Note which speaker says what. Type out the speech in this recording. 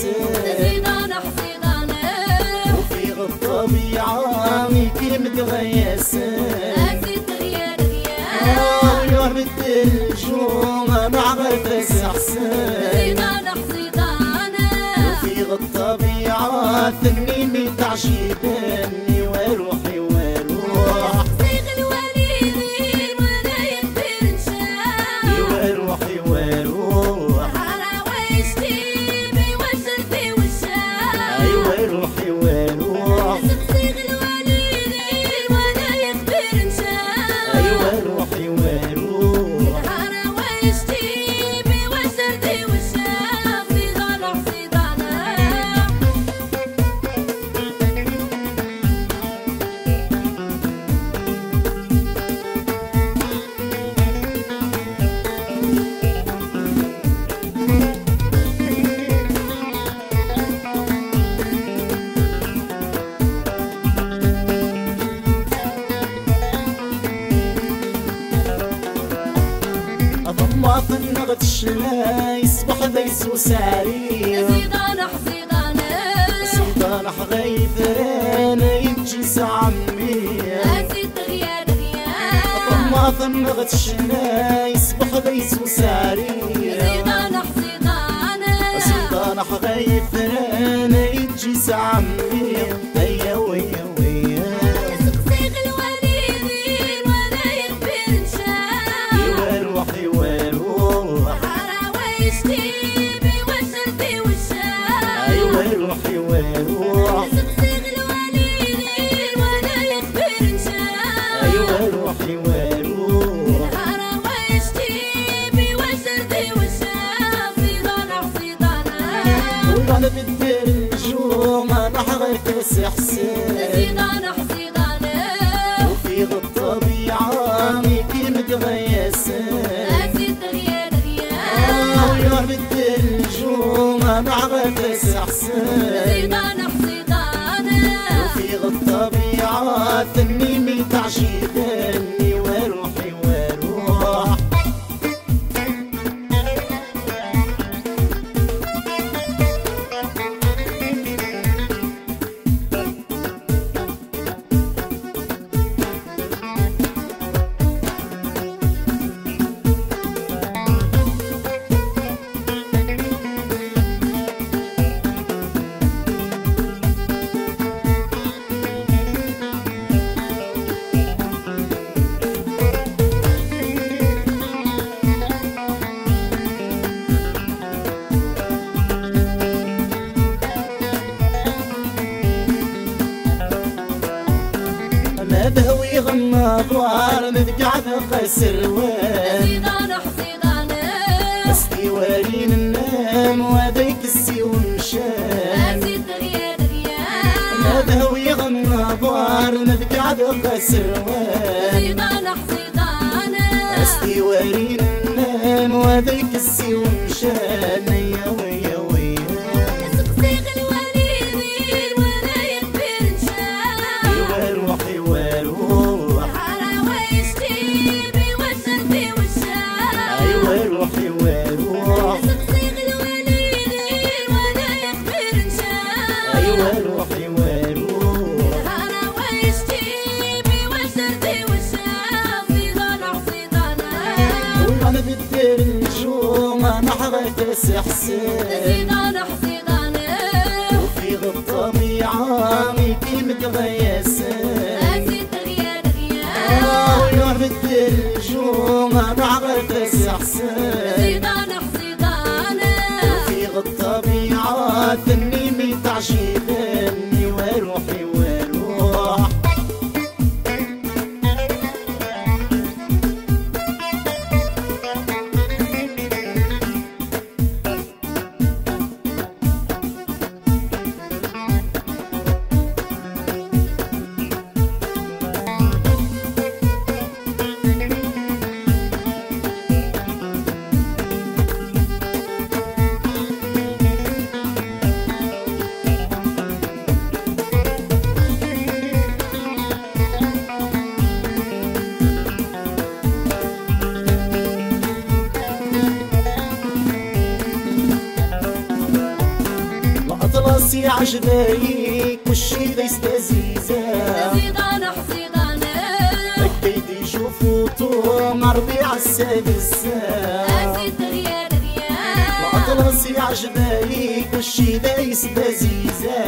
Speaker 1: حسين وفي الطبيعة ميكي متغيسين وأنا بالدير النجوم أنا حركة حسين ضمات النغت الشلاي يصبح ذيس وساري
Speaker 2: زيدان حزيدان
Speaker 1: سلطان حغيثران يجلس عمي
Speaker 2: أزيد غيا غيا
Speaker 1: ضمات النغت الشلاي يصبح ذيس وساري
Speaker 2: زيدان حزيدان
Speaker 1: سلطان حغيثران يجلس عمي
Speaker 2: حراويش تيبي وشرتي والشاف
Speaker 1: أيوه روحي وروح
Speaker 2: صيغ الوليد ولا يكبر نشاف
Speaker 1: أيوه روحي وروح
Speaker 2: حراويش تيبي وشرتي والشاف زيدان حزيدان
Speaker 1: وأنا بالدير النجوم أنا حركة حسين.
Speaker 2: زيدان غيا
Speaker 1: ويا بالدير النجوم أنا غنى ضوار مذقعد خسر وين؟ بس وارين النام وذيك السي ومشان
Speaker 2: أزيد غيا غيا
Speaker 1: ما بهوي غنى ضوار مذقعد خسر وين؟ بس وارين النام وذيك السي ومشان حركة حسين
Speaker 2: زيدان حزيدان
Speaker 1: وفي الطبيعة بالدير النجوم أنا حركة حسين عجبايك وشي ذا يستزيزا
Speaker 2: زيدانة حزيدانة
Speaker 1: بديت يشوفوا طوم ربيع السادس
Speaker 2: أزيد دغيا دغيا.
Speaker 1: الأطلس عجبايك وشي ذا يستزيزا
Speaker 2: زيدانة حزيدانة